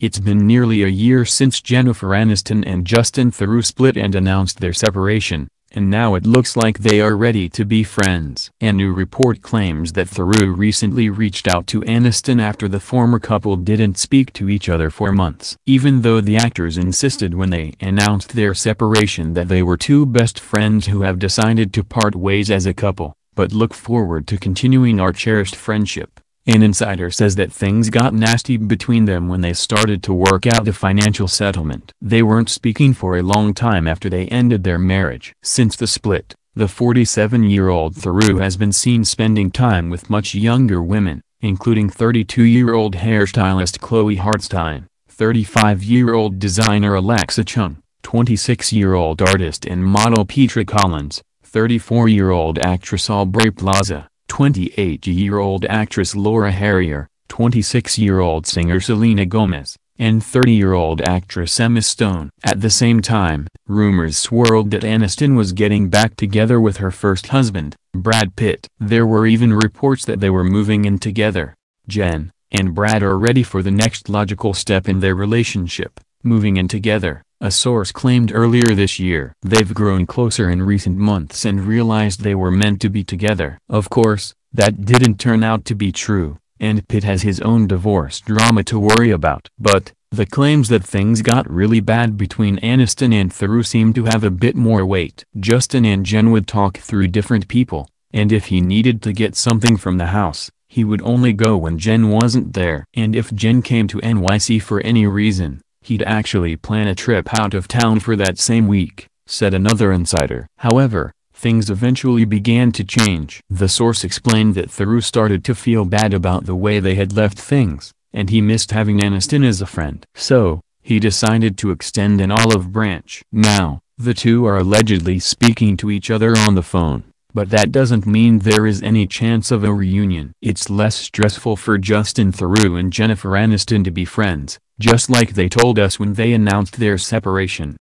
It's been nearly a year since Jennifer Aniston and Justin Theroux split and announced their separation, and now it looks like they are ready to be friends. A new report claims that Theroux recently reached out to Aniston after the former couple didn't speak to each other for months. Even though the actors insisted when they announced their separation that they were two best friends who have decided to part ways as a couple, but look forward to continuing our cherished friendship. An insider says that things got nasty between them when they started to work out the financial settlement. They weren't speaking for a long time after they ended their marriage. Since the split, the 47-year-old Theroux has been seen spending time with much younger women, including 32-year-old hairstylist Chloe Hartstein, 35-year-old designer Alexa Chung, 26-year-old artist and model Petra Collins, 34-year-old actress Aubrey Plaza, 28-year-old actress Laura Harrier, 26-year-old singer Selena Gomez, and 30-year-old actress Emma Stone. At the same time, rumors swirled that Aniston was getting back together with her first husband, Brad Pitt. There were even reports that they were moving in together. Jen and Brad are ready for the next logical step in their relationship, moving in together a source claimed earlier this year. They've grown closer in recent months and realized they were meant to be together. Of course, that didn't turn out to be true, and Pitt has his own divorce drama to worry about. But, the claims that things got really bad between Aniston and Theroux seem to have a bit more weight. Justin and Jen would talk through different people, and if he needed to get something from the house, he would only go when Jen wasn't there. And if Jen came to NYC for any reason, He'd actually plan a trip out of town for that same week, said another insider. However, things eventually began to change. The source explained that Theroux started to feel bad about the way they had left things, and he missed having Aniston as a friend. So, he decided to extend an olive branch. Now, the two are allegedly speaking to each other on the phone, but that doesn't mean there is any chance of a reunion. It's less stressful for Justin Theroux and Jennifer Aniston to be friends, just like they told us when they announced their separation.